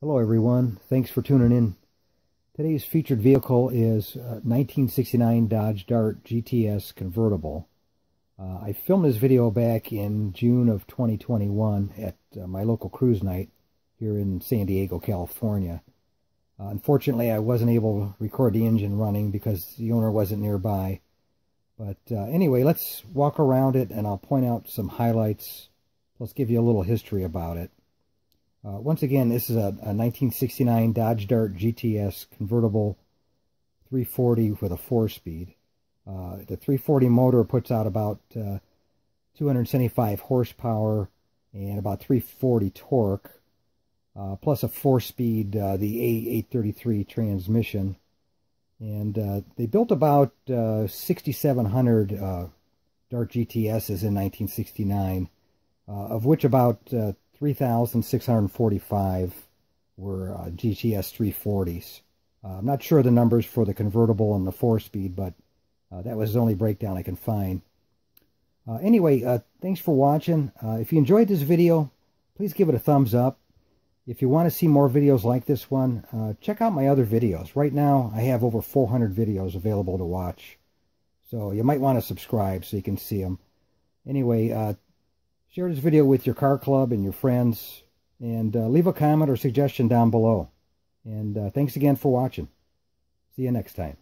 Hello everyone, thanks for tuning in. Today's featured vehicle is a 1969 Dodge Dart GTS convertible. Uh, I filmed this video back in June of 2021 at uh, my local cruise night here in San Diego, California. Uh, unfortunately, I wasn't able to record the engine running because the owner wasn't nearby. But uh, anyway, let's walk around it and I'll point out some highlights, plus give you a little history about it. Uh, once again, this is a, a, 1969 Dodge Dart GTS convertible 340 with a four-speed. Uh, the 340 motor puts out about uh, 275 horsepower and about 340 torque, uh, plus a four-speed, uh, the A833 transmission. And they built about 6,700 Dart GTSs in 1969, of which about 3,645 were uh, GTS 340s. Uh, I'm not sure the numbers for the convertible and the four-speed, but uh, that was the only breakdown I can find. Uh, anyway, uh, thanks for watching. Uh, if you enjoyed this video, please give it a thumbs up. If you want to see more videos like this one, check out my other videos. Right now, I have over 400 videos available to watch. So you might want to subscribe so you can see them. Anyway, Share this video with your car club and your friends. And uh, leave a comment or suggestion down below. And uh, thanks again for watching. See you next time.